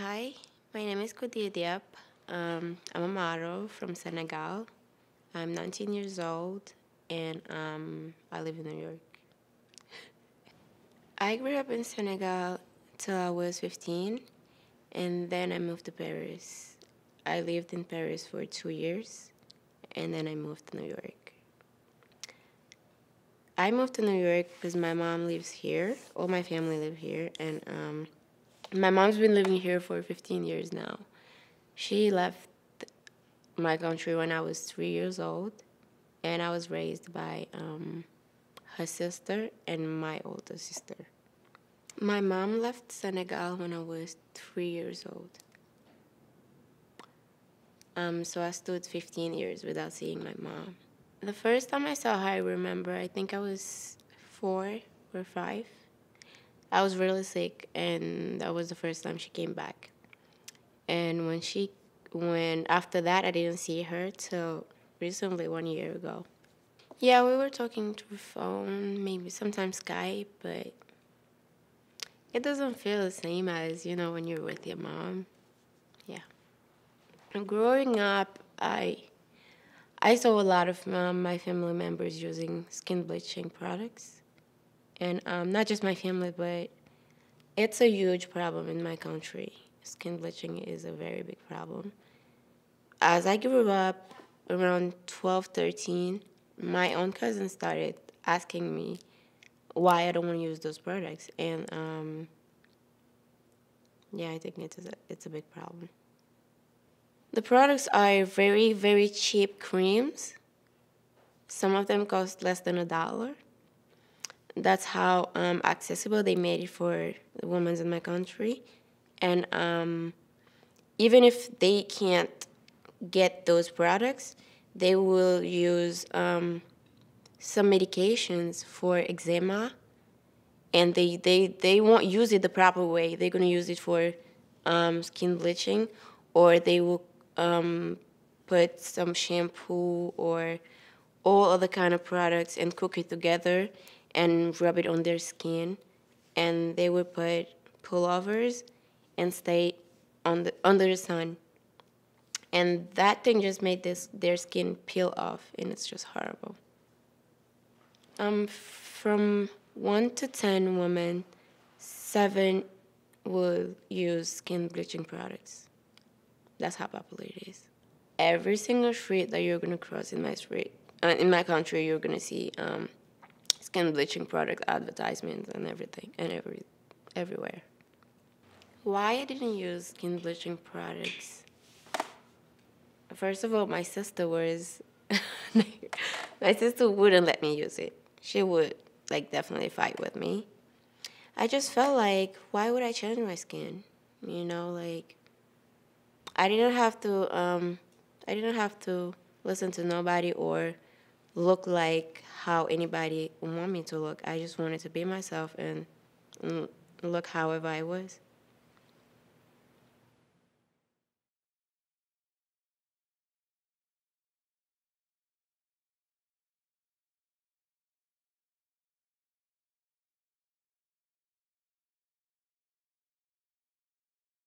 Hi, my name is Khoudia Diop. Um, I'm a model from Senegal. I'm 19 years old and um, I live in New York. I grew up in Senegal till I was 15 and then I moved to Paris. I lived in Paris for two years and then I moved to New York. I moved to New York because my mom lives here. All my family live here and um, my mom's been living here for 15 years now. She left my country when I was three years old, and I was raised by um, her sister and my older sister. My mom left Senegal when I was three years old. Um, so I stood 15 years without seeing my mom. The first time I saw her, I remember, I think I was four or five. I was really sick, and that was the first time she came back. And when she, when after that, I didn't see her till recently, one year ago. Yeah, we were talking through phone, maybe sometimes Skype, but it doesn't feel the same as you know when you're with your mom. Yeah. And growing up, I I saw a lot of um, my family members using skin bleaching products and um, not just my family, but it's a huge problem in my country. Skin bleaching is a very big problem. As I grew up around 12, 13, my own cousin started asking me why I don't want to use those products. And um, yeah, I think it's a, it's a big problem. The products are very, very cheap creams. Some of them cost less than a dollar that's how um, accessible they made it for the women in my country. And um, even if they can't get those products, they will use um, some medications for eczema, and they, they, they won't use it the proper way. They're going to use it for um, skin bleaching, or they will um, put some shampoo or all other kind of products and cook it together and rub it on their skin and they would put pullovers and stay on the under the sun. And that thing just made this their skin peel off and it's just horrible. Um from 1 to 10 women 7 will use skin bleaching products. That's how popular it is. Every single street that you're to cross in my street uh, in my country you're to see um, skin bleaching product advertisements and everything and every everywhere. Why I didn't use skin bleaching products? First of all, my sister was my sister wouldn't let me use it. She would like definitely fight with me. I just felt like why would I change my skin? You know, like I didn't have to um I didn't have to listen to nobody or look like how anybody want me to look. I just wanted to be myself and look however I was.